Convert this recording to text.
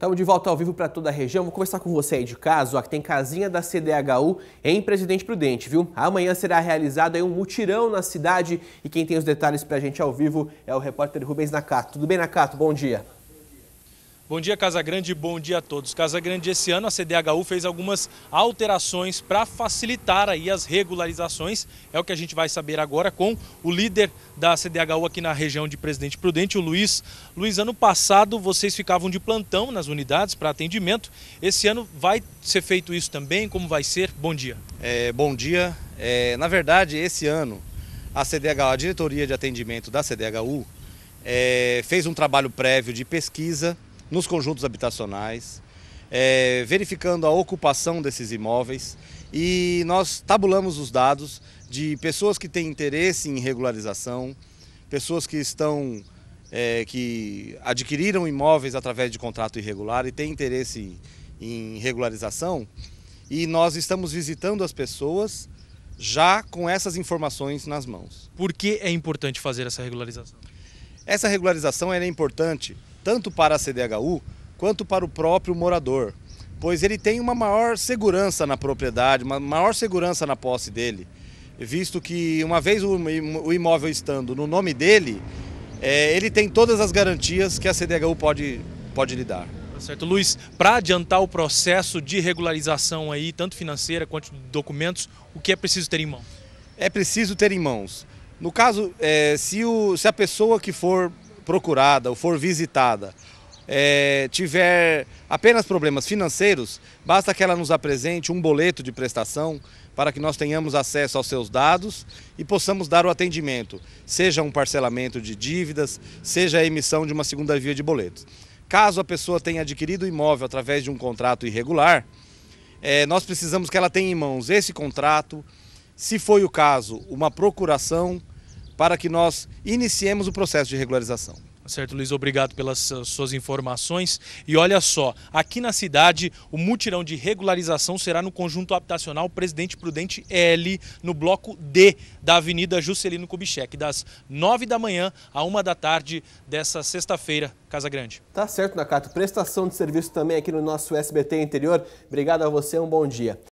Estamos de volta ao vivo para toda a região. Vou conversar com você aí de casa, ó, que tem casinha da CDHU em Presidente Prudente, viu? Amanhã será realizado aí um mutirão na cidade e quem tem os detalhes para a gente ao vivo é o repórter Rubens Nakato. Tudo bem, Nakato? Bom dia. Bom dia, Casa Grande, bom dia a todos. Casa Grande, esse ano a CDHU fez algumas alterações para facilitar aí as regularizações. É o que a gente vai saber agora com o líder da CDHU aqui na região de Presidente Prudente, o Luiz. Luiz, ano passado vocês ficavam de plantão nas unidades para atendimento. Esse ano vai ser feito isso também? Como vai ser? Bom dia. É, bom dia. É, na verdade, esse ano a CDHU, a diretoria de atendimento da CDHU, é, fez um trabalho prévio de pesquisa nos conjuntos habitacionais, é, verificando a ocupação desses imóveis e nós tabulamos os dados de pessoas que têm interesse em regularização, pessoas que estão é, que adquiriram imóveis através de contrato irregular e têm interesse em regularização e nós estamos visitando as pessoas já com essas informações nas mãos. Por que é importante fazer essa regularização? Essa regularização é importante tanto para a CDHU quanto para o próprio morador, pois ele tem uma maior segurança na propriedade, uma maior segurança na posse dele, visto que uma vez o imóvel estando no nome dele, é, ele tem todas as garantias que a CDHU pode, pode lhe dar. Tá certo. Luiz, para adiantar o processo de regularização aí, tanto financeira quanto de documentos, o que é preciso ter em mãos? É preciso ter em mãos. No caso, é, se, o, se a pessoa que for procurada ou for visitada é, tiver apenas problemas financeiros, basta que ela nos apresente um boleto de prestação para que nós tenhamos acesso aos seus dados e possamos dar o atendimento, seja um parcelamento de dívidas, seja a emissão de uma segunda via de boletos. Caso a pessoa tenha adquirido o imóvel através de um contrato irregular, é, nós precisamos que ela tenha em mãos esse contrato, se foi o caso, uma procuração para que nós iniciemos o processo de regularização. Tá certo, Luiz, obrigado pelas suas informações. E olha só, aqui na cidade, o mutirão de regularização será no conjunto habitacional Presidente Prudente L, no bloco D da Avenida Juscelino Kubitschek, das 9 da manhã a 1 da tarde dessa sexta-feira, Casa Grande. Tá certo, Nakato. Prestação de serviço também aqui no nosso SBT Interior. Obrigado a você, um bom dia.